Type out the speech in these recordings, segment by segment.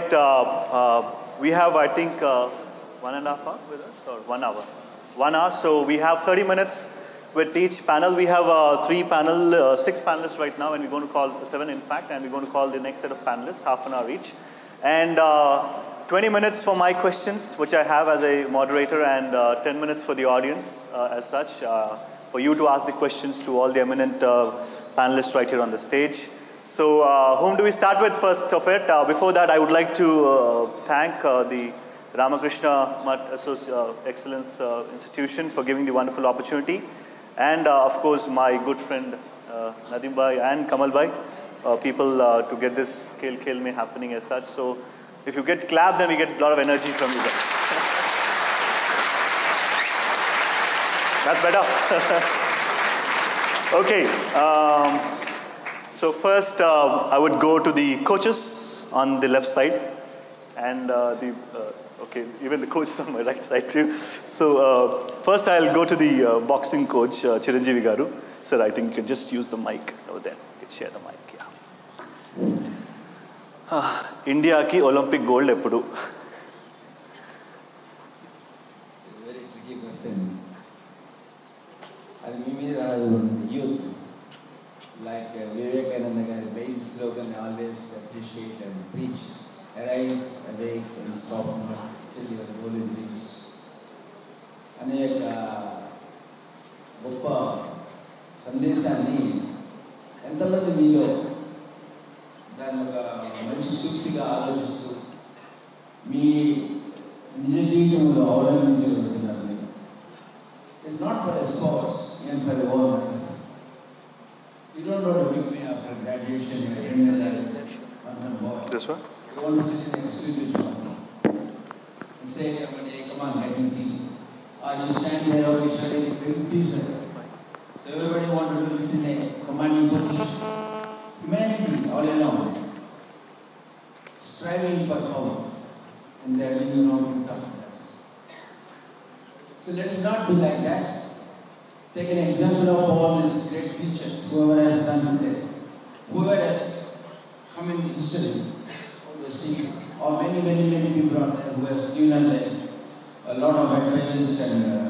right, uh, uh, we have, I think, uh, one and a half hour with us, or one hour? One hour, so we have 30 minutes with each panel. We have uh, three panel, uh, six panelists right now, and we're going to call, seven in fact, and we're going to call the next set of panelists, half an hour each. And uh, 20 minutes for my questions, which I have as a moderator, and uh, 10 minutes for the audience as such, for you to ask the questions to all the eminent panelists right here on the stage. So, uh, whom do we start with first of it? Uh, before that, I would like to uh, thank uh, the Ramakrishna Mutt Associ- uh, Excellence uh, Institution for giving the wonderful opportunity, and of course, my good friend uh, Nadeem Bhai and Kamal Bhai, people to get this Khel Khel Mein happening as such. So, if you get clap, then we get a lot of energy from you guys. That's better. okay. Um, so first, uh, I would go to the coaches on the left side, and uh, the uh, okay, even the coach on my right side too. So uh, first, I'll go to the uh, boxing coach uh, Chiranjeevi Garu. Sir, I think you can just use the mic over there. You can share the mic. Yeah. ఇండియాకి Olympic gold ఎప్పుడు It's a very tricky question. అది మీ మీద రాదు youth like Vivekananda గారి main slogan always appreciate and preach arise awake and stop till your goal is reach అనే యొక్క గొప్ప సందేశాన్ని ఎంతమంది మీలో దాన్ని ఒక మంచి సూక్తిగా ఆలోచిస్తూ మీ నిజ జీవితంలో అవలంబించగలుగుతున్నారు మీరు it's not for a sports and for over this one? You want to sit in an extremely and say, hey, come on, let me teach. Are you stand there or you study in very decent. So everybody wants to live in a commanding position. Humanity all along, striving for power, and they are doing the wrong things after that. So let us not be like that. Take an example of all these great teachers, whoever has done today, whoever has come in history, all those people, or many, many, many people out there who have given us a, a lot of advice and um,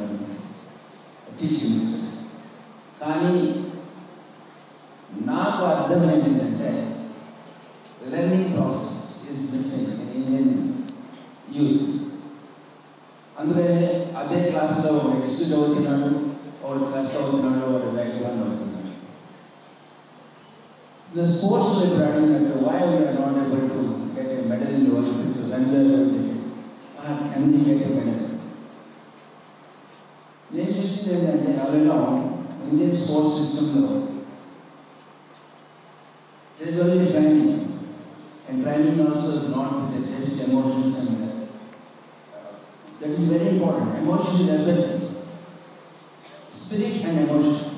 is very important. Emotion is everything. Spirit and emotion.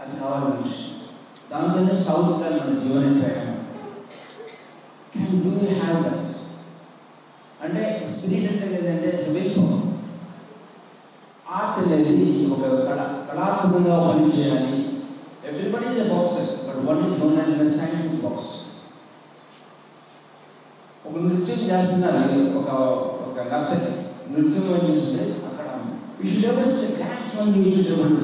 అది కావాలి మనిషి దాంతోనే సాగుతుంది మన జీవన ప్రయాణం can do you have that అంటే spirit అంటే ఏంటంటే విల్ ఆర్ట్ అనేది ఒక కళ కళాత్మకంగా పని చేయాలి everybody is boxer but one is known as the scientific box ఒక నృత్యం చేస్తున్నారు ఒక ఒక నర్తకి నృత్యం అని చూస్తే అక్కడ you should ever dance one you should ever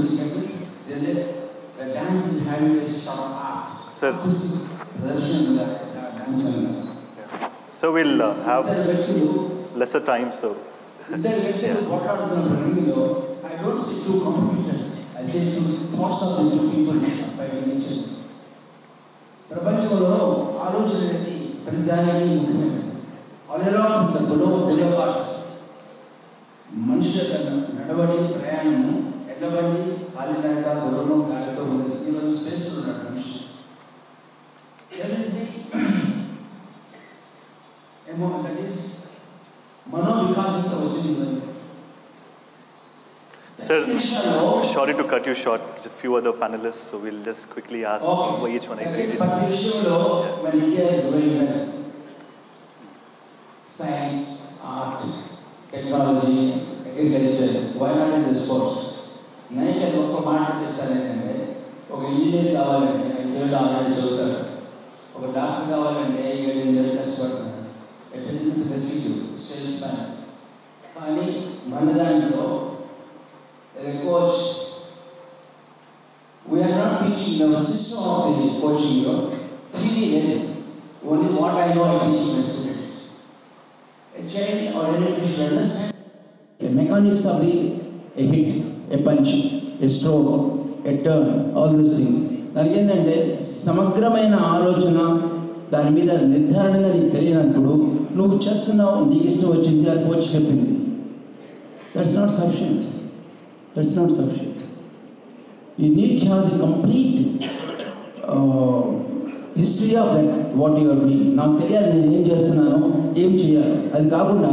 the dance is having a short art Sir. ప్రదర్శన డాన్స్ వల్ల So we'll uh, have ఇద్దరు వ్యక్తులు lesser time, so ఇద్దరు వ్యక్తులు పోట్లాడుతున్న రింగ్లో I don't see two competitors I see two thoughts of the two people five nature ప్రపంచంలో ఆలోచన అనేది ప్రతిదానికి ముఖ్యమైనది all along the glow గ్లోబాట్ Sir, sorry to cut you short. There's a few other panelists, so we'll just quickly ask okay. each one. Okay. When India is doing well, science, art, technology, intelligent. Why not in the sports? Naya loko mana chetane nende. Oke engineer kawal nende. Engineer kawal jodha. Oke doctor kawal nende. Iya engineer kasbar nende. A business executive, salesman. Kani mandan lo. The coach. We are not teaching our system of the coaching. Theory only what I know I teach. Mechanics of the a hit, a punch, a stroke, a turn, all these things. దానికి ఏంటంటే సమగ్రమైన ఆలోచన దాని మీద నిర్ధారణగా నీకు తెలియనప్పుడు నువ్వు చేస్తున్నావు నీకు ఇష్టం వచ్చింది ఆ కోచ్ చెప్పింది. That's not sufficient that's not sufficient you need have the complete history of that what your మీ నాకు తెలియాలి నేను ఏం చేస్తున్నాను ఏం చేయాలి. అది కాకుండా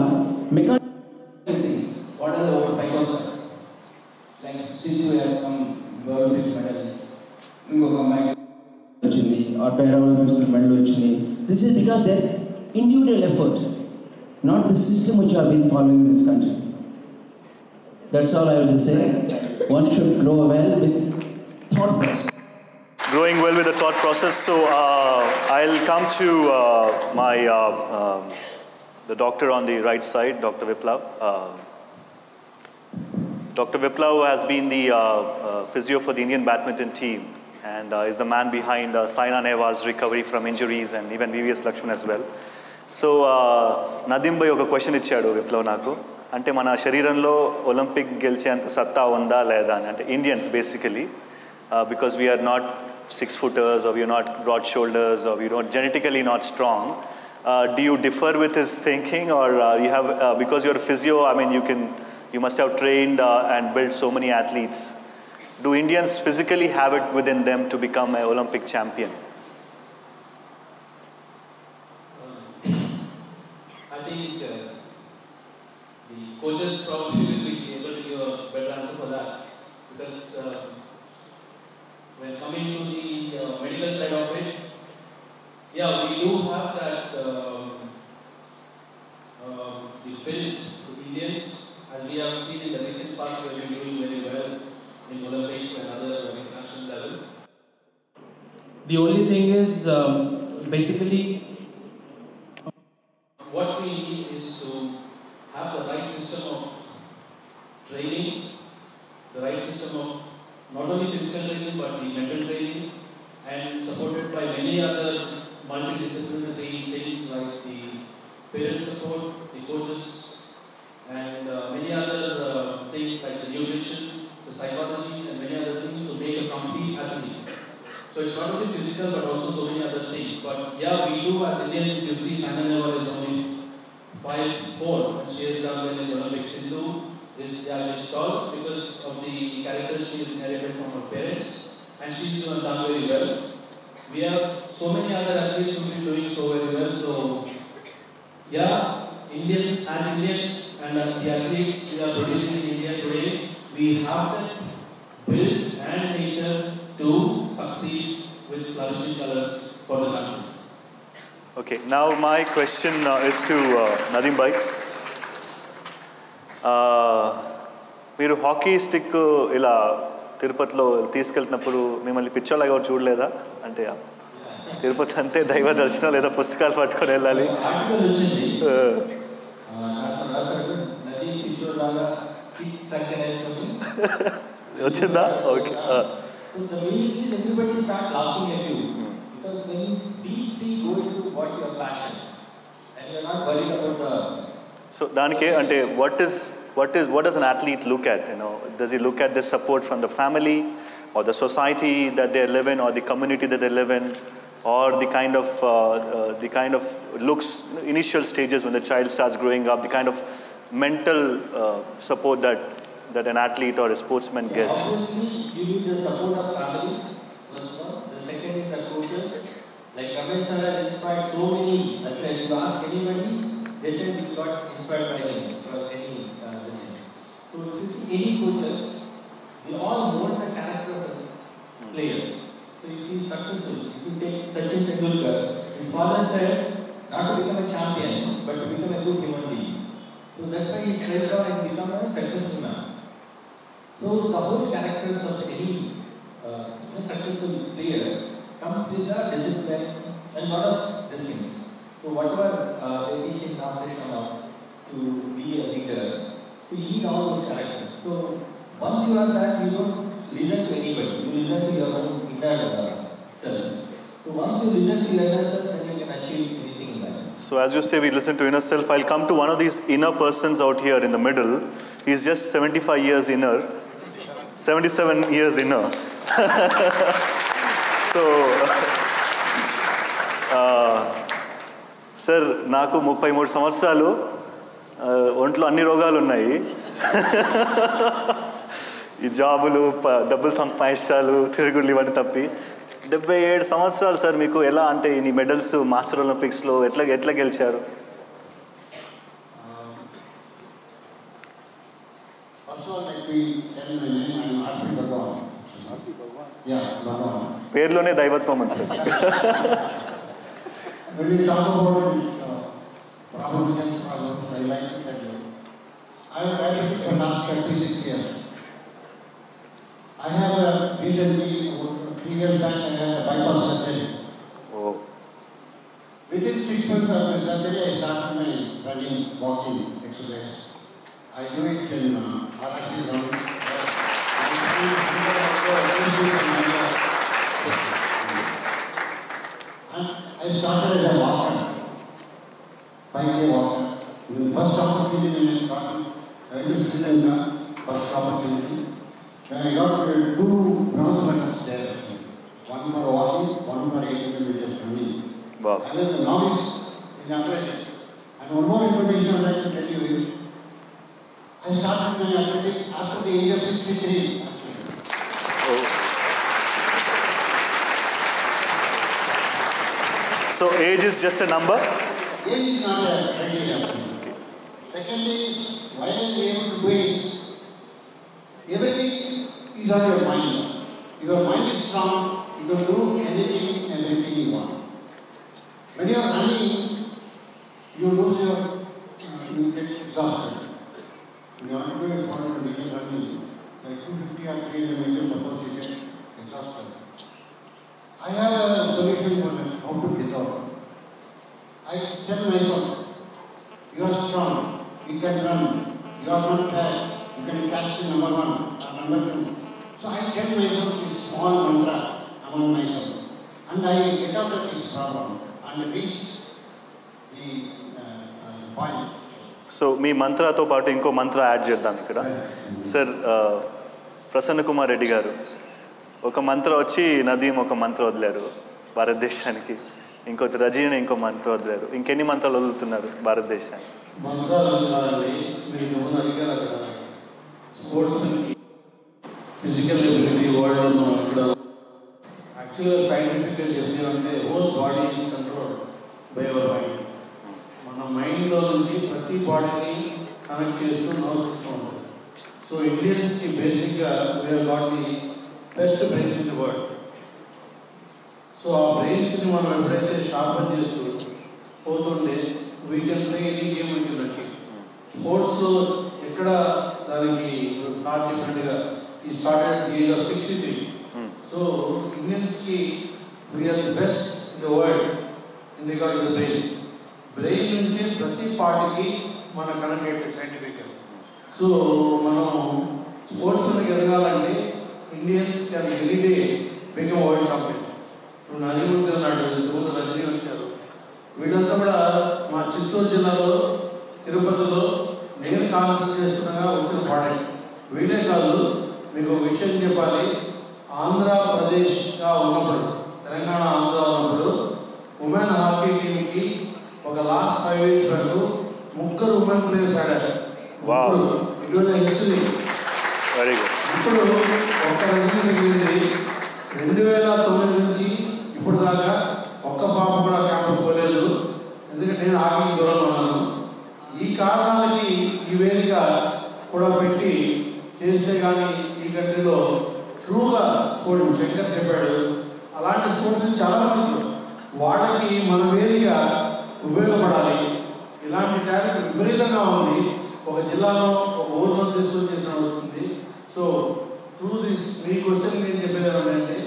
mechanic like Siddhu has come world medal ఇంకొక అమ్మాయికి వచ్చింది ఆ పారా ఒలింపిక్స్ మెడల్ వచ్చింది this is because their individual effort not the system which have been following in this country that's all I will say one should grow well with thought process growing well with the thought process. So uh, I'll come to uh, my uh, um, the doctor on the right side, Dr. Viplav. Uh, Dr. Viplav has been the uh, uh, physio for the Indian badminton team and uh, is the man behind Saina Nehwal's recovery from injuries and even VVS Lakshman as well. So, Nadeem uh, Bhai, question is Viplav Naku. అంటే మన శరీరంలో Olympic గెలిచేంత సత్తా ఉందా లేదా అని అంటే Indians basically because we are not six footers of you not broad shoulders of you genetically not strong. Do you differ with his thinking, or you have because you are physio? I mean, you can. You must have trained uh, and built so many athletes. Do Indians physically have it within them to become an Olympic champion? Parent support, the coaches, and uh, many other uh, things like the nutrition, the psychology, and many other things to make a complete athlete. So it's not only physical but also so many other things. But yeah, we do as Indians, you see, Saina Nehwal is only five four, and she has done well in the Olympics. Sindhu is yeah, she's tall because of the character she inherited from her parents, and she's done very well. We have so many other athletes who've been doing so very well. So yeah, Indians and Indians and uh, the athletes we are producing in India today, we have that will and nature to succeed with flourishing colors for the country. Okay, now my question uh, is to uh, Nadim Bhai. మీరు hockey stick ఇలా తిరుపతిలో తీసుకెళ్తున్నప్పుడు మిమ్మల్ని పిచ్చోళ్ళగా చూడలేదా అంటే తిరుపతి అంతే దైవ దర్శనం లేదా పుస్తకాలు పట్టుకొని వెళ్ళాలి ఆర్టికల్ వచ్చింది Uh, ఆ, దాంట్లో రాశారు నది పిచ్చోర్ లాగా కిక్ సంఖ్య వేసుకొని వచ్చిందా okay So the meaning is everybody start laughing at you because when you deeply go into what your passion and you're not worried about the so దానికి అంటే what is what is what does an athlete look at you know does he look at this support from the family or the society that they live in are the community that they live in or the kind of uh, uh, the kind of looks initial stages when the child starts growing up, the kind of mental uh, support that that an athlete or a sportsman gets. Obviously, you need the support of family. First of all, the second is the coaches. Like Ramesh sir has inspired so many athletes. You ask anybody, they said we got inspired by him from any uh, decision. So if you see any coaches, we all know the character of the player. If he is successful, if you take Sachin Tendulkar, his father said not to become a champion, but to become a good human being. So that's why he strived for and become a successful man. So the whole characters of any uh, successful player comes with the discipline and lot of these things. So whatever uh, they teach in Ramakrishna to be a leader, so you need all those characters. So once you are that, you don't listen to anybody. You listen to your own uh. So once you listen to your inner self, then you can achieve anything in life. So as you say, we listen to inner self. I'll come to one of these inner persons out here in the middle. He's just 75 years inner, 77 years inner. so, sir నాకు ముప్పై మూడు సంవత్సరాలు ఆ, ఒంట్లో అన్ని రోగాలు ఉన్నాయి ఈ జాబులు డబ్బులు సంపాదించాలు తిరుగుళ్ళు ఇవన్నీ తప్పి. డెబ్బై ఏడు సంవత్సరాలు సార్ మీకు ఎలా అంటే ఈ మెడల్స్ మాస్టర్ ఒలింపిక్స్లో ఎట్లా ఎట్లా గెలిచారు? పేర్లోనే దైవత్వం ఉంది sir. I have been I have a recently, three years back, I had a bypass surgery. ఓ Within six months of my surgery, I started my running, walking, exercise. I do it in uh, RRC ground. And I started as a walker, five-day walker. The first opportunity when I got, I went to Sri Lanka, first opportunity. Then I got uh, two bronze medals there. One for walking, one for 800 meters running. Wow. I was a novice in athletics. And one more information I'd like to tell you is, I started my athletics after the age of 63. So just a number? Age is not a criteria. Okay. Secondly, మంత్రతో పాటు ఇంకో మంత్ర add చేద్దాం ఇక్కడ. Sir Prasanna Kumar Reddy గారు ఒక మంత్ర వచ్చి నదీం ఒక మంత్ర వదిలారు భారతదేశానికి. ఇంకొక రజీని ఇంకో మంత్ర వదిలారు. ఇంకెన్ని మంత్రాలు వదులుతున్నారు భారతదేశానికి మంత్రాలు కాదండి మీరు ముందు అడిగారు అక్కడ స్పోర్ట్స్ ఫిజికల్ ఎబిలిటీ వరల్డ్ మనం ఇక్కడ యాక్చువల్గా సైంటిఫిక్గా చెప్తారంటే whole body is control by our mind మన మైండ్లో నుంచి ప్రతి బాడీని కనెక్ట్ చేస్తూ నర్వ్ సిస్టమ్ ఉంటుంది సో ఇండియన్స్కి బేసిక్గా got the best brains in the world so ఆ బ్రెయిన్స్ని మనం ఎప్పుడైతే షార్పన్ చేస్తూ పోతుంటే we can play any game with స్పోర్ట్స్లో ఎక్కడ దానికి సార్ చెప్పినట్టుగా ఈ started the age of sixty three so ఇండియన్స్కి we are the best in the world in regard the brain brain నుంచి ప్రతి పార్ట్కి మన కనెక్ట్ సైంటిఫిక్ సో మనం స్పోర్ట్స్ ఎదగాలంటే Indians can any day become world champion. ఇప్పుడు నది త్రూ దిస్ మీ క్వశ్చన్ నేను చెప్పేది ఏంటంటే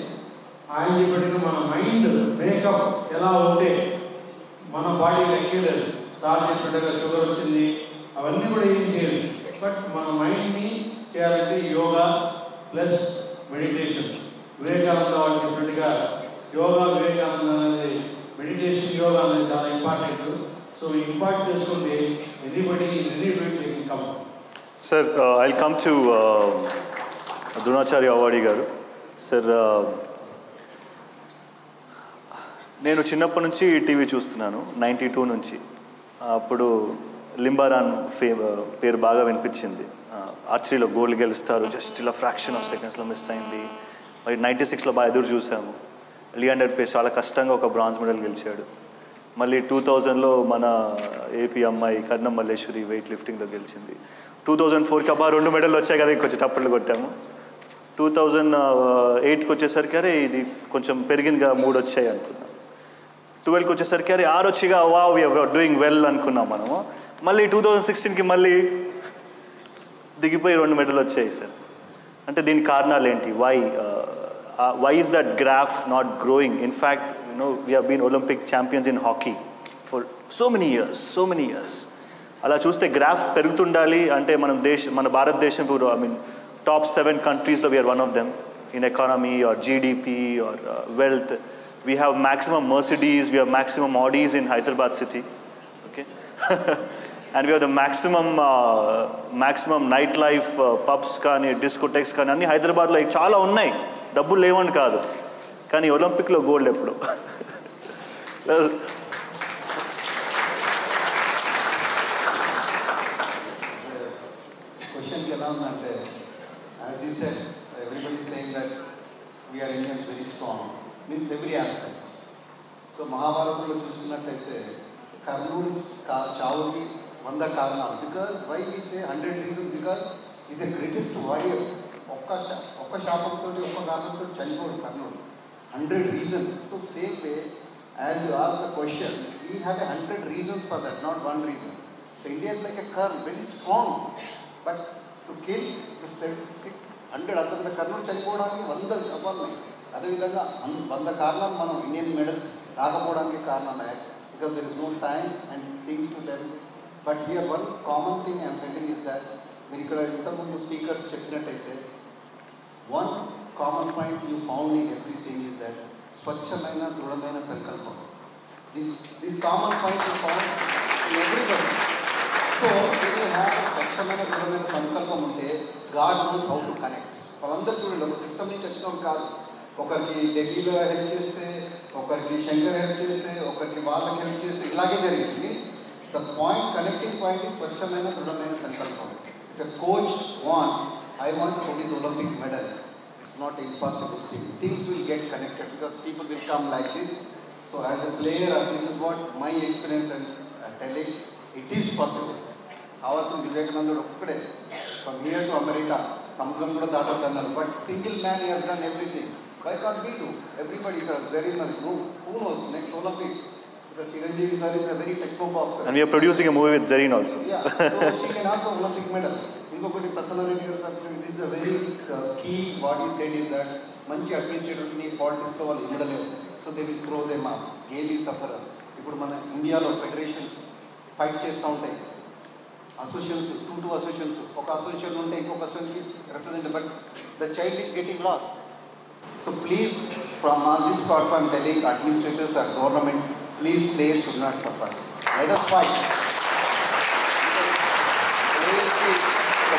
ఆయన చెప్పిన మన మైండ్ మేకప్ ఎలా ఉంటే మన బాడీ లెక్కేలేదు సార్ చెప్పినట్టుగా షుగర్ వచ్చింది అవన్నీ కూడా ఏం చేయదు బట్ మన మైండ్ని చేయాలంటే యోగా ప్లస్ మెడిటేషన్ వివేకానంద వాళ్ళు చెప్పినట్టుగా యోగా వివేకానంద అనేది మెడిటేషన్ యోగా అనేది చాలా ఇంపార్టెంట్ సో ఇంపార్ట్ చేసుకుంటే anybody any field come sir I come to Dronacharya awardee garu. Sir నేను చిన్నప్పటి నుంచి టీవీ చూస్తున్నాను నైంటీ టూ నుంచి. అప్పుడు లింబారాన్ ఫే పేరు బాగా వినిపించింది. ఆర్చరీలో గోల్డ్ గెలుస్తారు జస్ట్ ఇలా ఫ్రాక్షన్ ఆఫ్ సెకండ్స్లో మిస్ అయింది. మరి నైంటీ సిక్స్లో బాగా ఎదురు చూసాము లియాండర్ పేస్ చాలా కష్టంగా ఒక బ్రాంజ్ మెడల్ గెలిచాడు. మళ్ళీ టూ థౌజండ్లో మన ఏపీ అమ్మాయి కర్ణం మల్లేశ్వరి వెయిట్ లిఫ్టింగ్లో గెలిచింది. టూ థౌజండ్ ఫోర్కి అబ్బా రెండు మెడల్ వచ్చాయి కదా కొంచెం టప్పట్లు కొట్టాము. టూ థౌజండ్ ఎయిట్కి వచ్చేసరికి అరే ఇది కొంచెం పెరిగిందిగా మూడు వచ్చాయి అనుకున్నాం. ట్వెల్వ్కి వచ్చేసరికి అరే ఆరు వచ్చిగా వా వీఆర్ డూయింగ్ వెల్ అనుకున్నాం మనము. మళ్ళీ టూ థౌజండ్ సిక్స్టీన్కి మళ్ళీ దిగిపోయి రెండు మెడల్ వచ్చాయి సార్. అంటే దీని కారణాలు ఏంటి? Why why is that graph not growing in fact you know we been Olympic champions in hockey for so many years so many years అలా చూస్తే గ్రాఫ్ పెరుగుతుండాలి అంటే మనం దేశ మన భారతదేశం I mean టాప్ సెవెన్ కంట్రీస్లో we are one of them in economy are GDP are wealth we have maximum Mercedes we have maximum ఆడీస్ in Hyderabad city okay and we have the maximum maximum night life pubs కానీ డిస్కోటెక్స్ కానీ అన్నీ హైదరాబాద్లో చాలా ఉన్నాయి డబ్బులు లేవని కాదు కానీ ఒలింపిక్లో గోల్డ్ ఎప్పుడు క్వశ్చన్కి ఎలా ఉందంటే యాజ్ ఈ said everybody saying that we are Indians very strong means every aspect so మహాభారతంలో చూసుకున్నట్టయితే కర్ణుడు కా చావుకి వంద కారణాలు బికాస్ వై ఈ say hundred reasons because is a greatest warrior ఒక్క శా- ఒక్క శాపంతో ఒక్క కారణంతో చనిపోడు కర్ణుడు hundred reasons so same way as you ask the question we have a hundred reasons for that not one reason so India is like a corn very strong but to kill hundred అంత కర్నూలు చనిపోవడానికి వంద అవ్వాలి అదేవిధంగా అన్- వంద కారణాలు మనం Indian medals రాకపోవడానికి కారణాలు because there is no time and things to tell but here one common thing I'm telling is that మీరు ఇక్కడ ఇంతకుముందు speakers చెప్పినట్టయితే one common point you found in everything is that స్వచ్ఛమైన దృఢమైన సంకల్పం this this common point you found in everybody so మీరు have స్వచ్ఛమైన దృఢమైన సంకల్పం ఉంటే God knows how to connect వాళ్ళందరూ చూడండి ఒక సిస్టమ్ నుంచి వచ్చిన వాళ్ళు కాదు ఒకరికి ఢిల్లీలో హెల్ప్ చేస్తే ఒకరికి శంకర్ హెల్ప్ చేస్తే ఒకరికి వాళ్ళకి హెల్ప్ చేస్తే ఇలాగే జరిగింది means the point connecting point ఈ స్వచ్ఛమైన దృఢమైన సంకల్పం if a coach wants I want to produce Olympic medal it's not impossible thing things will get connected because people will come like this so as a player this is what my experience and telling it is possible కావాల్సిన వివేకానందుడు ఒక్కడే from here to America సముద్రం కూడా దాటొద్దు అన్నారు but single man he's done everything why can't be to everybody ఇక్కడ జరిగినది no who knows next Olympics because Chiranjeevi sir is a very techno boxer and we're producing a movie with Zareen also Yeah, so she can also Olympic medal. ఇంకొకటి ప్రసన్న రెడ్డి గారు చెప్పిన this is a very key what he said is that మంచి అడ్మినిస్ట్రేటర్స్ని పాలిటిక్స్లో వాళ్ళు ఇవ్వడలేవు so they will throw them a game he suffer ఇప్పుడు మన ఇండియాలో ఫెడరేషన్స్ ఫైట్ చేస్తూ ఉంటాయి అసోసియేషన్స్ టూ టూ అసోసియేషన్స్ ఒక అసోసియేషన్ ఉంటే ఇంకొక association represent but the child is getting loss so please from on this platform telling administrators are government please players should not suffer let us fight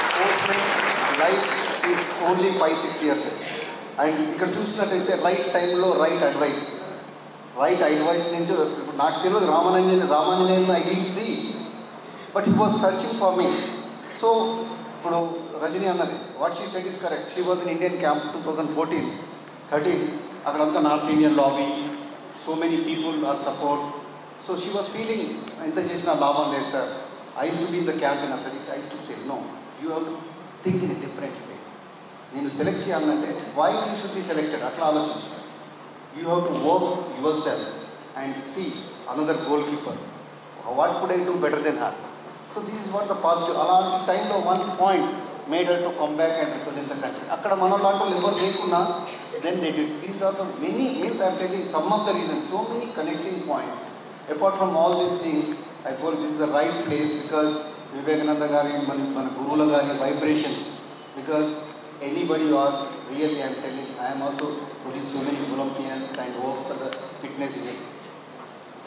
sportsmen life is only five six years and ఇక్కడ చూసినట్టయితే right టైంలో right advice right advice నుంచి ఇప్పుడు నాకు తెలియదు రామానంజన్ Ramanjaneyulu I D C But he was searching for me so ఇప్పుడు రజనీ అన్నది what she said is correct she was in Indian camp two thousand fourteen thirteen అక్కడంతా North Indian lobby so many people are support so she was feeling ఎంత చేసినా లాభం లేదు sir used to be in the camp in అఫ్రిక్స్ used to say no you have to think in different way నేను select చేయాలంటే why you should be selected అట్లా ఆలోచించాను you have to work yourself and see another goalkeeper what could I do better than her so this is what the positive అలాంటి టైంలో one point made her to come back and represent the country అక్కడ మన లాంటి వాళ్ళు ఎవరు లేకున్నా then they did these are the many means I'm telling some of the reasons so many connecting points apart from all these things I four this is the right place because Vivekananda గారి మన మన గురువుల గారి vibrations because anybody you ask, really I'm telling, I am also produced so many Olympians and work for the fitness in it.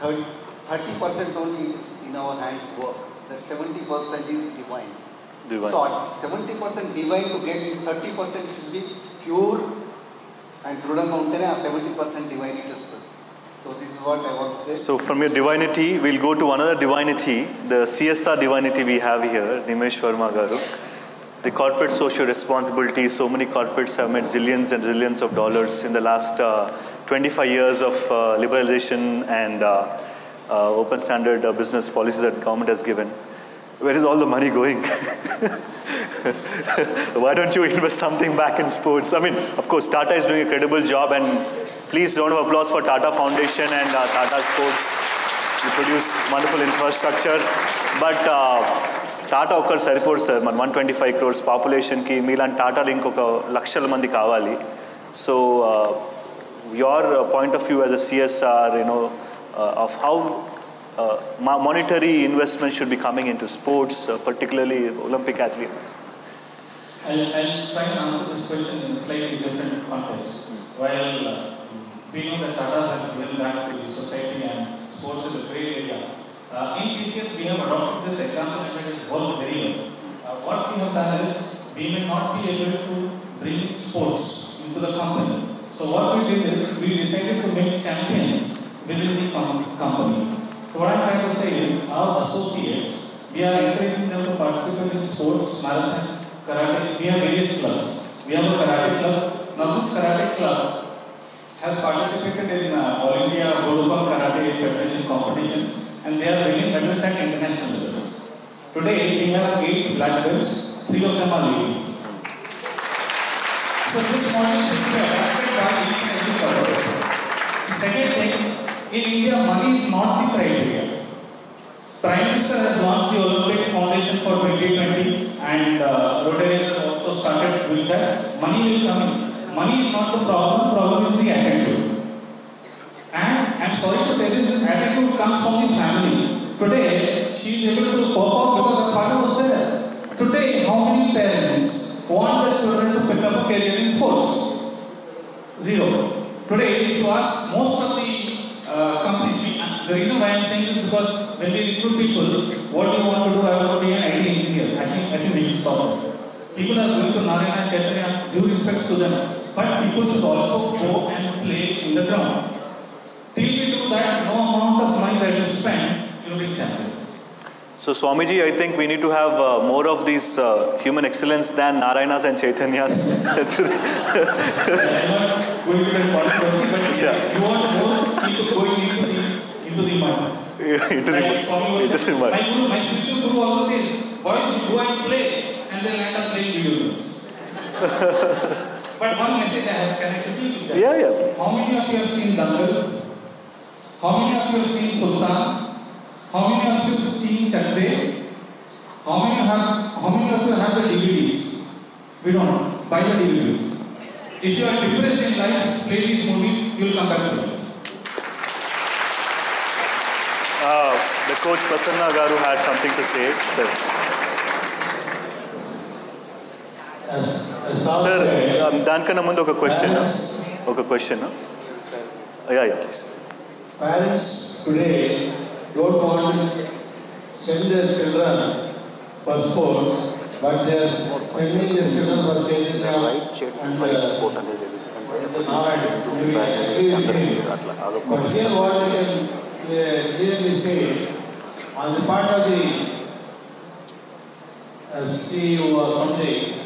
Third, 30% only is in our hands work. that 70% is divine. divine. So 70% divine to get is 30% should be pure and Drudha Mountain 70% divine as. So this is what I want to say. So from your divinity, we'll go to another divinity, the CSR divinity we have here, Nimesh Verma Garu. The corporate social responsibility, so many corporates have made zillions and zillions of dollars in the last uh, 25 years of uh, liberalization and uh, uh, open standard uh, business policies that government has given. Where is all the money going? Why don't you invest something back in sports? I mean, of course, Tata is doing a credible job, and please round of applause for Tata Foundation and uh, Tata Sports. You produce wonderful infrastructure, but uh, Tata ఒక్కరు సరిపోదు sir మన one twenty five crores పాపులేషన్కి మీలాంటి టాటాలు ఇంకొక లక్షల మంది కావాలి so your point of view as a CSR you know of uh, of how uh, monetary investment should be coming into sports, uh, particularly Olympic athletes? I'll, I'll, try and answer this question in a slightly different context. Hmm. While we know that Tata's has given back to the society and sports is a great area. Uh, in TCS, we have adopted this example and it has worked very well. Uh, what we have done is, we may not be able to bring sports into the company. So what we did is, we decided to make champions within the companies. So what I'm trying to say is our associates, we are encouraging them to participate in sports, marathon, karate. We have various clubs. We have a karate club. Now this karate club has participated in uh, All India Budokan Karate Federation competitions and they are winning medals at international levels. Today we have eight black belts, three of them are ladies. So this model should be adapted by each and every second thing, in India money is not the criteria. Prime Minister has launched the Olympic Foundation for 2020 and uh, Rotarians have also started doing that. Money will come in. Money is not the problem, problem is the attitude. And I'm sorry to say this, this attitude comes from the family. Today, she is able to perform because her father was there. Today, how many parents want their children to pick up a career in sports? Zero. Today, if you ask most the reason why I'm saying this is because when we recruit people, what do you want to do? I want to be an IT engineer. I think, I think we should stop it. People are going to Narayana, Chaitanya, due respects to them. But people should also go and play in the ground. Till we do that, no amount of money that you spend, you'll be champions. So Swamiji, I think we need to have uh, more of these uh, human excellence than Narayanas and Chaitanyas. to the- I'm not going to that controversy, but yes, you want more people going into the mud. into Like the, Swami was saying, mud. my guru, my spiritual guru also says, boys, go and play, and then end up playing video games. but one message I have connected to you. that. Yeah, yeah. How many of you have seen Dangal? How many of you have seen Sultan? How many of you have seen Chakde? How many have how many of you have the DVDs? We don't know. buy the DVDs. If you are depressed in life, play these movies, you'll come back to life. Uh, the coach Prasanna Garu had something to say. Sir, As, as Sal Sir, said, um, దానికన్నా ముందు ఒక question parents, ఒక question yeah yeah please parents today don't want to send their children for sports, but they are sending their children for changing their and uh, and the Narayan. Maybe I agree with him. Clearly say, on the part of the uh, CEO or something,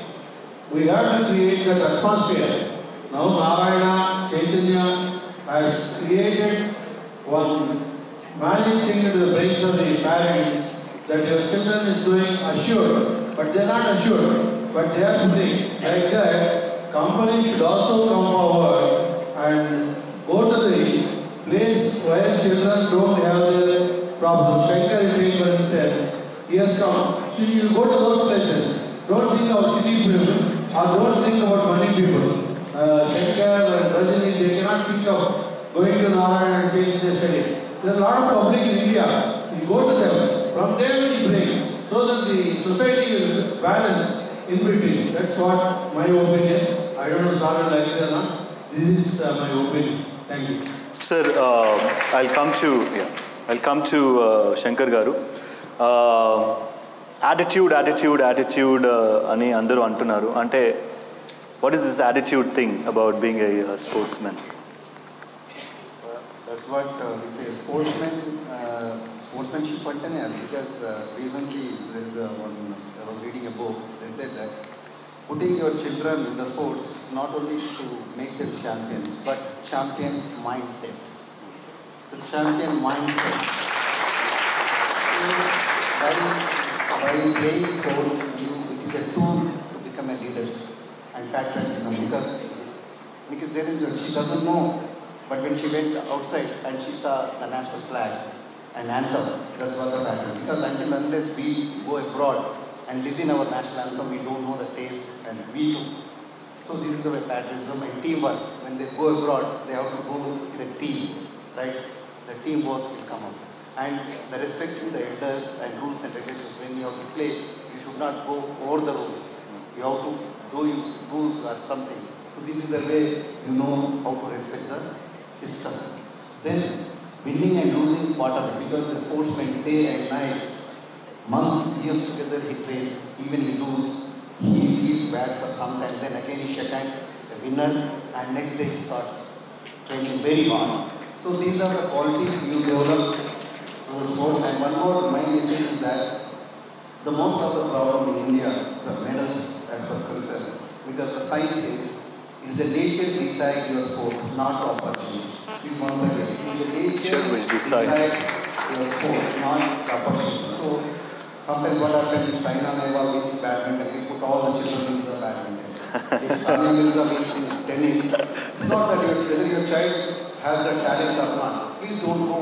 we have to create that atmosphere. Now Narayana, Chaitanya has created one magic thing into the brains of the parents that your children is doing assured, but they are not assured, but they are putting like that. Companies should also come come. So you go to those places. Don't think of city people or don't think about money people. Uh, Shankar and Rajini, they cannot think of going to Narayan and changing their study. There are a lot of public in India. You go to them. From there we bring so that the society will balance in between. That's what my opinion. I don't know Sir will agree or not. This is uh, my opinion. Thank you. Sir, uh, I'll come to yeah. I'll come to uh, Shankar Garu. Uh, attitude, attitude, attitude uh, అని అందరూ అంటున్నారు అంటే what is this attitude thing about being a sports men That's what uh, we say, sportsman, uh, sportsmanship అంటేనే అది because uh, recently there is a one, I was reading a book, they said that putting your children in the sports is not only to make them champions, but champions mindset. So champion mindset. So, by, by playing sport, you, it is a tool to become a leader and patriotism because because there is, she doesn't know but when she went outside and she saw the national flag and anthem, that's what the matter. Because until unless we go abroad and listen our national anthem, we don't know the taste and we do. So this is our patriotism and teamwork. When they go abroad, they have to go in a team, right? The teamwork will come up. And the respecting the elders and rules and regulations when you have to play, you should not go over the rules. You have to do rules or something. So this is the way you know how to respect the system. Then winning and losing part of it because the sportsman day and night, months, years together he trains, even he lose, he feels bad for some time, then again he shake hand, the winner, and next day he starts training very hard. So these are the qualities you develop through sports. And one more my message is that the most of the problem in India, the medals as per concern, because the science is it is the nature decide your sport, not opportunity. Please once again, it is the nature which decide. decides your sport, not opportunity. So sometimes what happens in Saina Nehwal wins badminton, we put all the children into the badminton. if Sania Mirza wins in tennis, it's not that whether your child has the talent or not. Please don't go.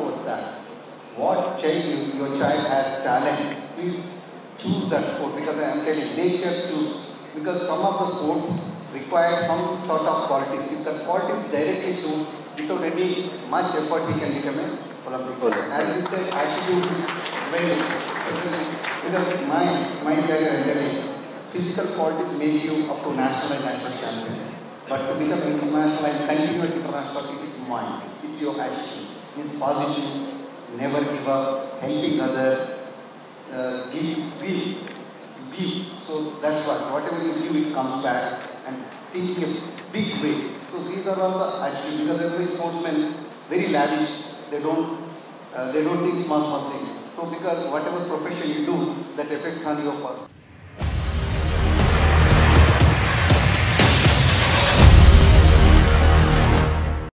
What child you, your child has talent, please choose that sport because I am telling nature choose because some of the sport requires some sort of qualities. If the qualities directly shown without any much effort he can become a Olympic. Olympic. As he said, attitude is very because my my career I tell you, physical qualities make you up to national and national champion. But to become international and continue at international, it is mind, it's your attitude. Means positive, never give up, helping other, uh, give, give, give. So that's what, whatever you give, it comes back and thinking a big way. So these are all the attitude because every sportsman very lavish. They don't, uh, they don't think small small things. So because whatever profession you do, that affects on your person.